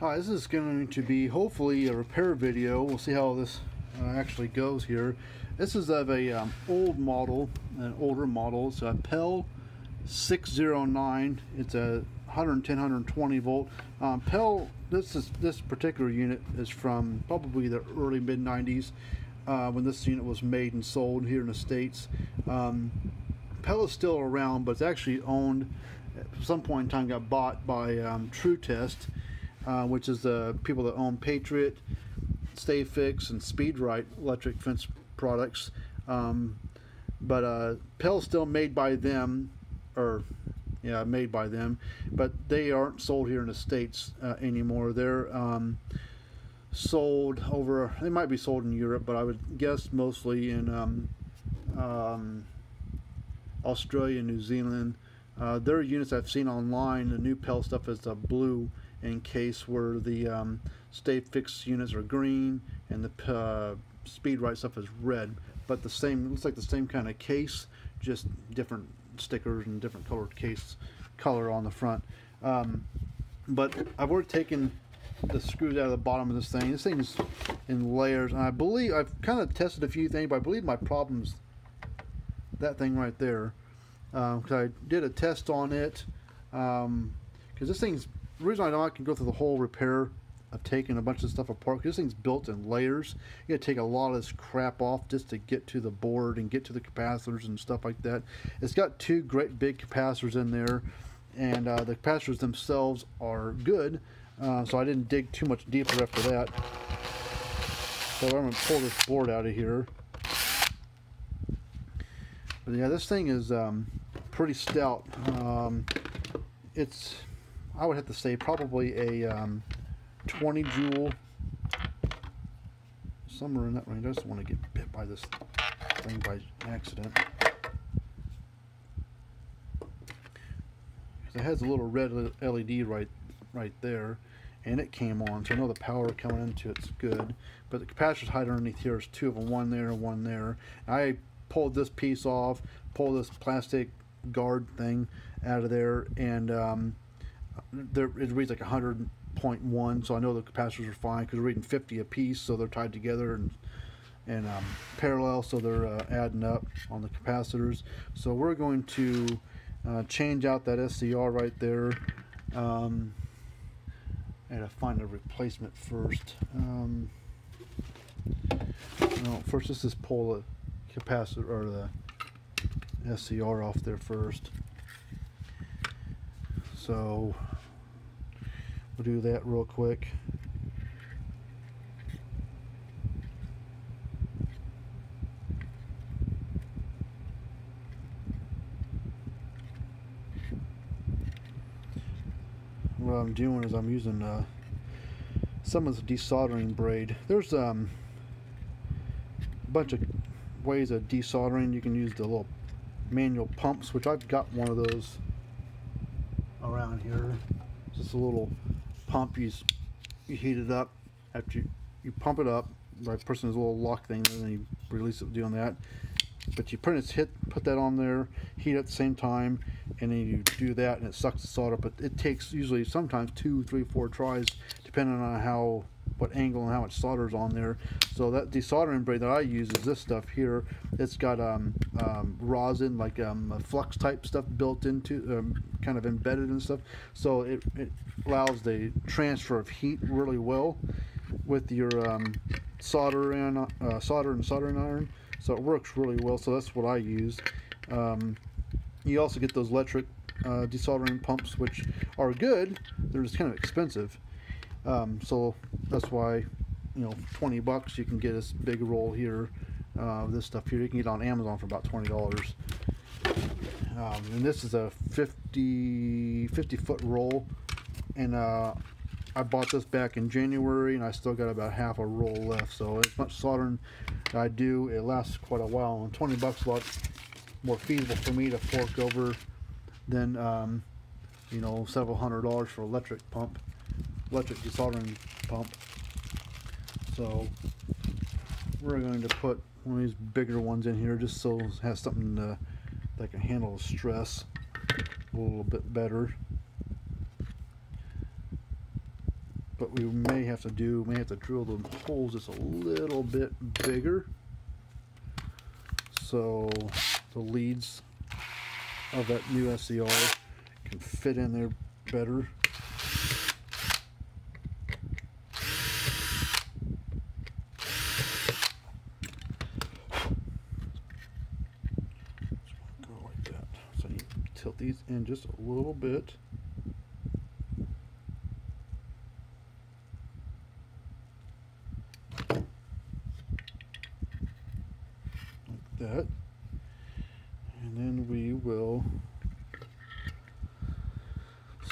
Hi, this is going to be hopefully a repair video. We'll see how this uh, actually goes here. This is of a um, old model, an older model. It's a PEL 609. It's a 110, 120 volt. Um, PEL, this is this particular unit is from probably the early mid 90s uh, when this unit was made and sold here in the States. Um, PEL is still around, but it's actually owned at some point in time got bought by um, Tru-Test uh, which is the people that own Patriot, Stafix, and Speedrite electric fence products. Um, but uh, PEL's still made by them, or yeah, made by them, but they aren't sold here in the states uh, anymore. They're um, sold over. They might be sold in Europe, but I would guess mostly in um, um, Australia, New Zealand. Uh, their units I've seen online, the new PEL stuff is the blue in case where the um, Stafix units are green and the uh, Speedrite stuff is red. But the same, looks like the same kind of case, just different stickers and different colored case color on the front. Um, but I've already taken the screws out of the bottom of this thing. This thing's in layers, and I believe I've kind of tested a few things, but I believe my problem's that thing right there. Because um, I did a test on it, because um, this thing's the reason I know I can go through the whole repair of taking a bunch of stuff apart because this thing's built in layers. You gotta take a lot of this crap off just to get to the board and get to the capacitors and stuff like that. It's got two great big capacitors in there and uh, the capacitors themselves are good uh, so I didn't dig too much deeper after that. So I'm gonna pull this board out of here. But yeah this thing is um, pretty stout. Um, it's I would have to say probably a um, 20 joule, somewhere in that range. I just want to get bit by this thing by accident. It has a little red LED right right there, and it came on, so I know the power coming into it's good. But the capacitor's hide underneath here is two of them, one there and one there. I pulled this piece off, pulled this plastic guard thing out of there, and um, there it reads like 100.1 so I know the capacitors are fine because we're reading 50 a piece so they're tied together and and um, parallel so they're uh, adding up on the capacitors. So we're going to uh, change out that SCR right there um, And I gotta find a replacement first. Um, no, first let's just pull the capacitor or the SCR off there first. So we'll do that real quick. What I'm doing is I'm using uh, some of the desoldering braid. There's um, a bunch of ways of desoldering. You can use the little manual pumps, which I've got one of those around here. Just a little pump. You, you heat it up. After you, you pump it up, by pressing this little lock thing, and then you release it doing that. But you pretty much hit, put that on there, heat at the same time, and then you do that, and it sucks the solder. But it takes usually sometimes two, three, four tries, depending on how what angle and how much solder is on there. So that desoldering braid that I use is this stuff here. It's got um, um, rosin, like um, flux type stuff built into, um, kind of embedded and stuff. So it, it allows the transfer of heat really well with your um, solder and uh, solder and soldering iron. So it works really well. So that's what I use. Um, you also get those electric uh, desoldering pumps, which are good. They're just kind of expensive. Um, so that's why, you know, 20 bucks you can get this big roll here. Uh, this stuff here you can get on Amazon for about $20. Um, and this is a 50, 50 foot roll. And uh, I bought this back in January and I still got about half a roll left. So as much soldering I do, it lasts quite a while. And 20 bucks a lot more feasible for me to fork over than, um, you know, several hundred dollars for electric pump electric desoldering pump. So we're going to put one of these bigger ones in here just so it has something to, that can handle the stress a little bit better. but we may have to do, may have to drill the holes just a little bit bigger. So the leads of that new SCR can fit in there better. Go like that. So you tilt these in just a little bit. Like that. And then we will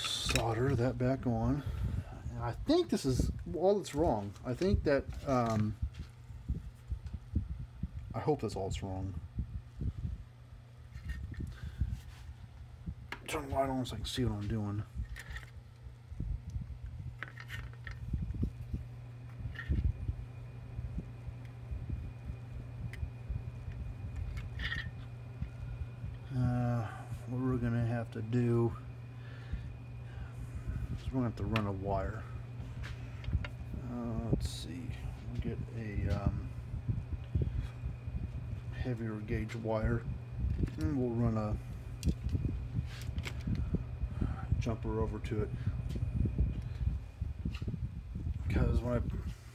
solder that back on. And I think this is all that's wrong. I think that, um, I hope that's all that's wrong. The light on so I can see what I'm doing. Uh, what we're gonna have to do is we're gonna have to run a wire. Uh, let's see. We'll get a um, heavier gauge wire, and we'll run a jumper over to it. Because when I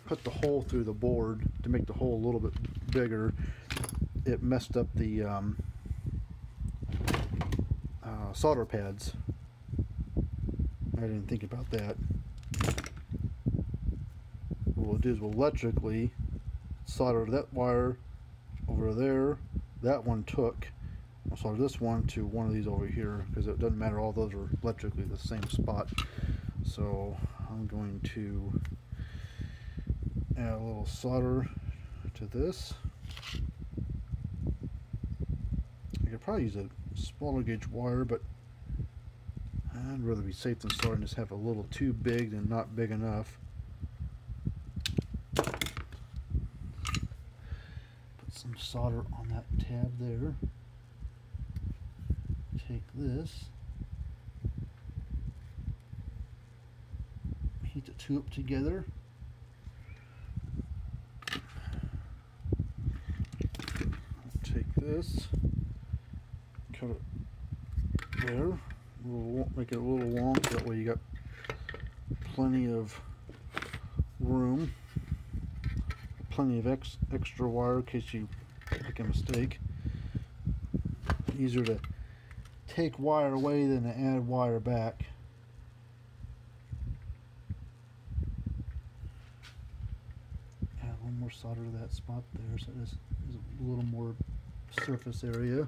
put the hole through the board to make the hole a little bit bigger, it messed up the um, uh, solder pads. I didn't think about that. What we'll do is we'll electrically solder that wire over there. That one took. I'll solder this one to one of these over here because it doesn't matter. All those are electrically the same spot. So I'm going to add a little solder to this. I could probably use a smaller gauge wire, but I'd rather be safe than sorry and just have a little too big than not big enough. Put some solder on that tab there. Take this. Heat the two up together. Take this, cut it there. Make it a little long that way you got plenty of room, plenty of ex extra wire in case you make a mistake. Easier to take wire away than to add wire back. Add little more solder to that spot there so there's, there's a little more surface area.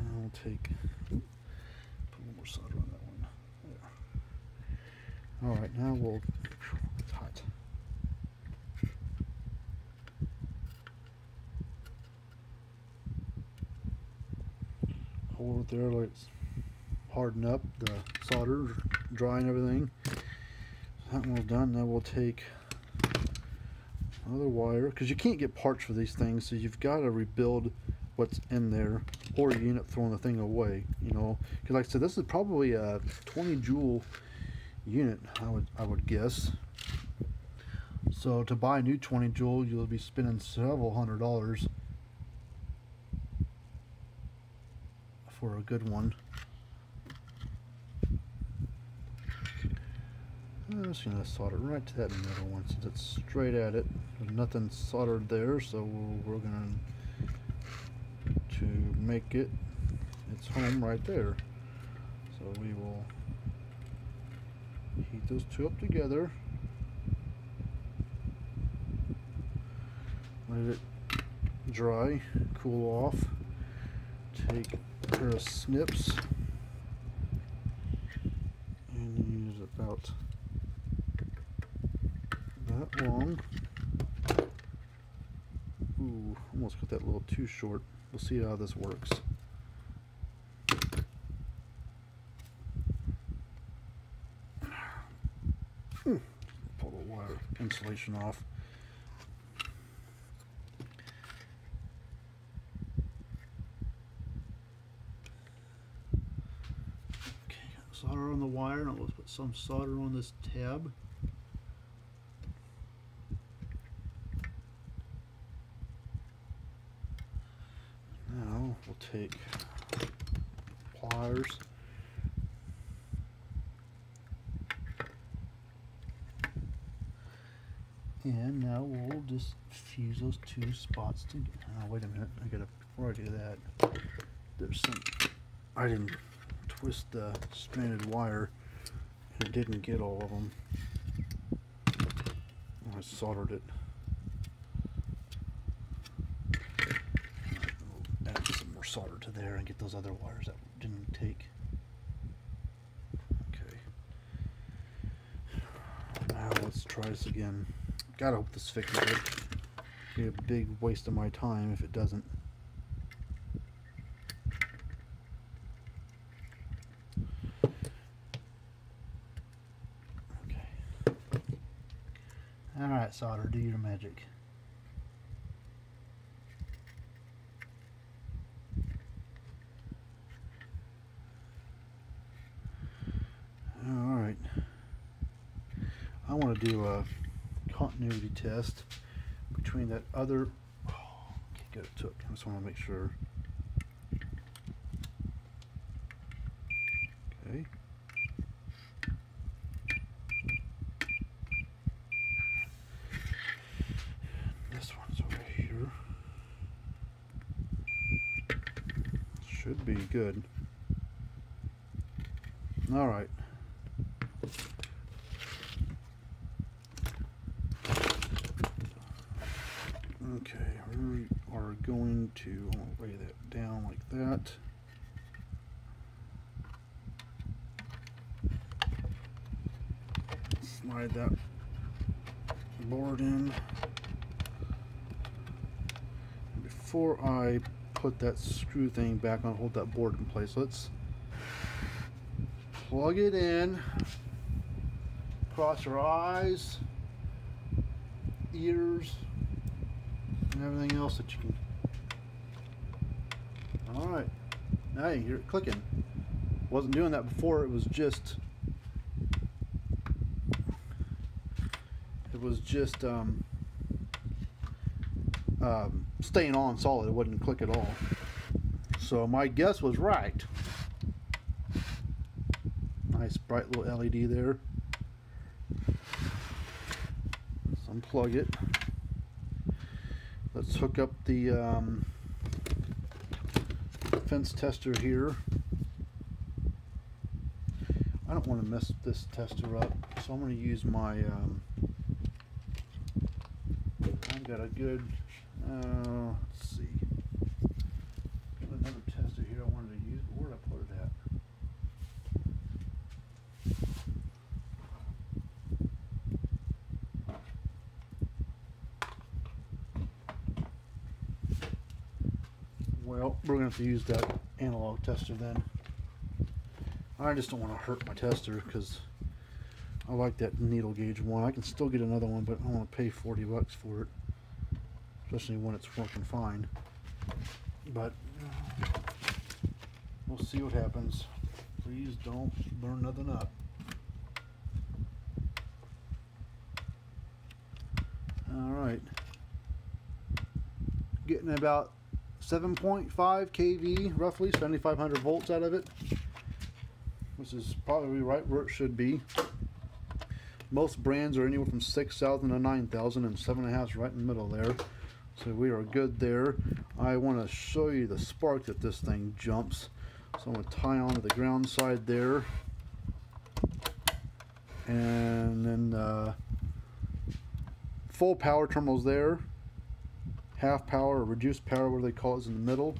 I'll take put a little more solder on that one. There. All right, now we'll. It's hot. Hold it there, let it harden up the solder, dry and everything. That one's done. Now we'll take another wire because you can't get parts for these things, so you've got to rebuild what's in there, or you end up throwing the thing away. You know, because like I said, this is probably a 20 joule unit. I would I would guess. So to buy a new 20 joule, you'll be spending several hundred dollars for a good one. Uh, I'm just gonna solder right to that middle one since it's straight at it. There's nothing soldered there, so we're gonna to make it its home right there. So we will heat those two up together. Let it dry, cool off. Take pair of snips and use about that long. Ooh, almost cut that a little too short. We'll see how this works. Hmm. Pull the wire insulation off. Okay, got solder on the wire and let's put some solder on this tab. Now we'll take pliers. And now we'll just fuse those two spots together. Oh, wait a minute. I gotta, before I do that, there's some, I didn't twist the stranded wire and it didn't get all of them. I soldered it. Add some more solder to there and get those other wires that didn't take. Okay. Now let's try this again. Gotta hope this fixes it. Be a big waste of my time if it doesn't. Okay. Alright, solder, do your magic. Alright. I want to do a continuity test between that other oh, okay good it took I just want to make sure okay this one's over here should be good all right Okay, we are going to lay that down like that. Slide that board in. Before I put that screw thing back on, hold that board in place, let's plug it in, cross our eyes, ears, and everything else that you can. All right, now you hear it clicking. Wasn't doing that before. It was just. It was just um, um, staying on solid. It wouldn't click at all. So my guess was right. Nice bright little LED there. Let's unplug it. Let's hook up the um, fence tester here. I don't want to mess this tester up, so I'm going to use my, um, I've got a good, uh, let's see, got another tester here I wanted to use, but where did I put it at? Well, we're going to have to use that analog tester then. I just don't want to hurt my tester because I like that needle gauge one. I can still get another one, but I want to pay 40 bucks for it. Especially when it's working fine. But uh, we'll see what happens. Please don't burn nothing up. Alright. Getting about 7.5 kV, roughly 7,500 volts out of it, which is probably right where it should be. Most brands are anywhere from 6,000 to 9,000, and 7.5 is right in the middle there. So we are good there. I want to show you the spark that this thing jumps. So I'm going to tie onto the ground side there. And then uh, full power terminals there half power or reduced power, what do they call it, is in the middle.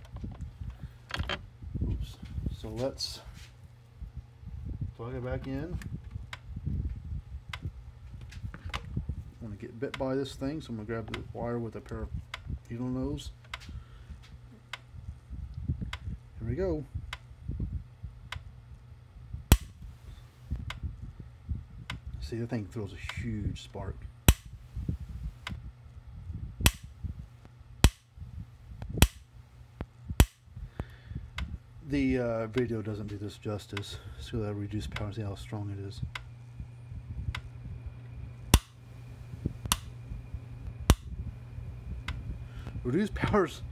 Oops. So let's plug it back in. I want to get bit by this thing, so I'm going to grab the wire with a pair of needle nose. Here we go. See, the thing throws a huge spark. the uh, video doesn't do this justice. See that reduced power, see how strong it is. Reduced power's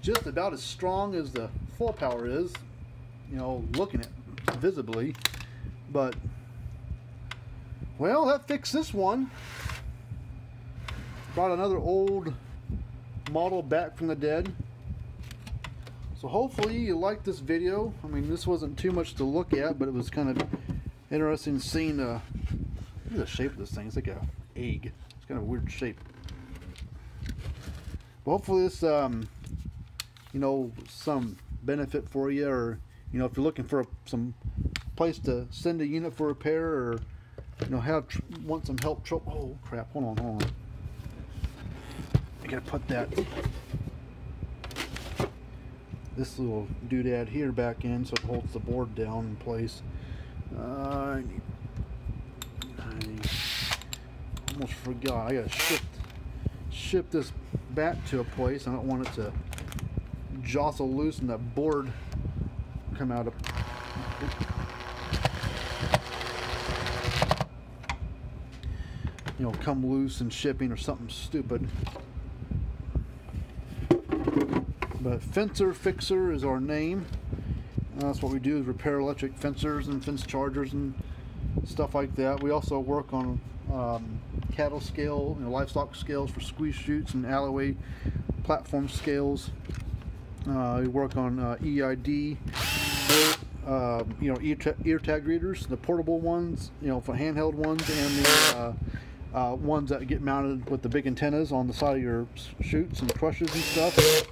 just about as strong as the full power is, you know, looking at visibly, but well, that fixed this one. Brought another old model back from the dead. So hopefully you like this video. I mean, this wasn't too much to look at, but it was kind of interesting seeing uh, the shape of this thing. It's like a egg. It's kind of weird shape. Hopefully this, um, you know, some benefit for you, or you know, if you're looking for a, some place to send a unit for repair, or you know, have want some help. Oh crap! Hold on, hold on. I gotta put that this little doodad here back in so it holds the board down in place. Uh, I, almost forgot. I gotta shift ship this back to a place. I don't want it to jostle loose and that board come out of. You know, come loose and shipping or something stupid. But Fencer Fixer is our name. that's what we do is repair electric fencers and fence chargers and stuff like that. We also work on um, cattle scale, you know, livestock scales for squeeze chutes and alleyway platform scales. Uh, we work on uh, EID, uh, you know, ear, ear, tag readers, the portable ones, you know, for handheld ones, and the uh, uh, ones that get mounted with the big antennas on the side of your chutes and crushes and stuff.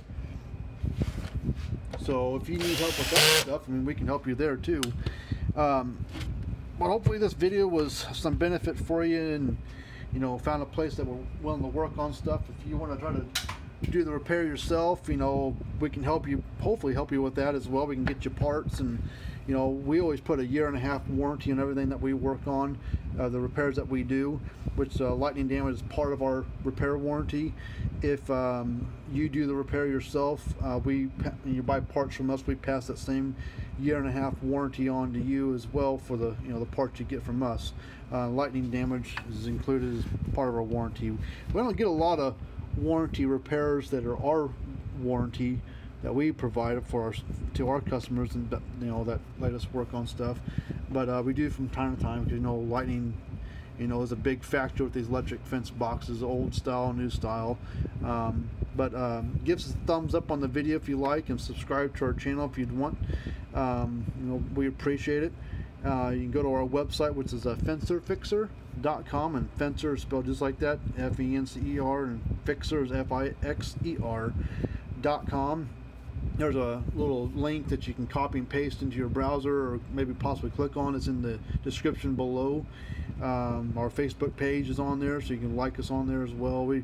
So if you need help with that stuff, I mean, we can help you there too. Um, but hopefully this video was some benefit for you and, you know, found a place that we're willing to work on stuff. If you want to try to do the repair yourself, you know, we can help you, hopefully help you with that as well. We can get you parts and, you know, we always put a year and a half warranty on everything that we work on, uh, the repairs that we do, which uh, lightning damage is part of our repair warranty. If um, you do the repair yourself, uh, we you buy parts from us, we pass that same year and a half warranty on to you as well for the you know the parts you get from us. Uh, lightning damage is included as part of our warranty. We don't get a lot of warranty repairs that are our warranty that we provide for our to our customers and you know that let us work on stuff. But uh, we do from time to time because you know lightning you know is a big factor with these electric fence boxes old style new style. Um, but um, give us a thumbs up on the video if you like and subscribe to our channel if you'd want. Um, you know we appreciate it. Uh, you can go to our website which is uh, fencerfixer.com and fencer is spelled just like that F-E-N-C-E-R and fixer is F-I-X-E-R dot com there's a little link that you can copy and paste into your browser or maybe possibly click on. It's in the description below. Um, our Facebook page is on there, so you can like us on there as well. We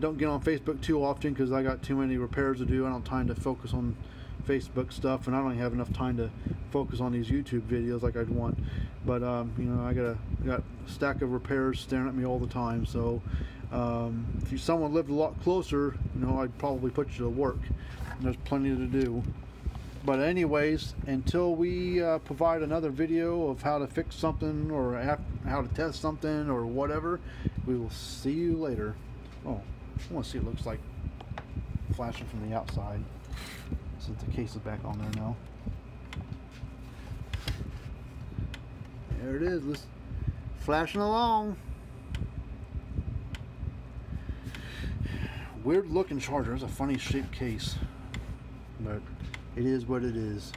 don't get on Facebook too often because I got too many repairs to do. I don't have time to focus on Facebook stuff, and I don't have enough time to focus on these YouTube videos like I'd want. But um, you know, I got got a stack of repairs staring at me all the time. So um, if you someone lived a lot closer, you know, I'd probably put you to work. There's plenty to do. But anyways, until we uh, provide another video of how to fix something or how to test something or whatever, we will see you later. Oh, I want to see what it looks like flashing from the outside since the case is back on there now. There it is, let's flashing along. Weird looking charger, it's a funny shaped case but it is what it is.